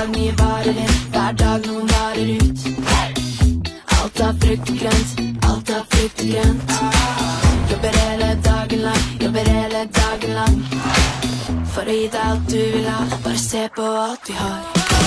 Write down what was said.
dag mye varer inn, hver dag noen varer ut. Alt er frukt og grønt, alt er frukt og grønt. Jobber hele dagen lang, jobber hele dagen lang. For å gi deg alt du vil ha, bare se på alt vi har.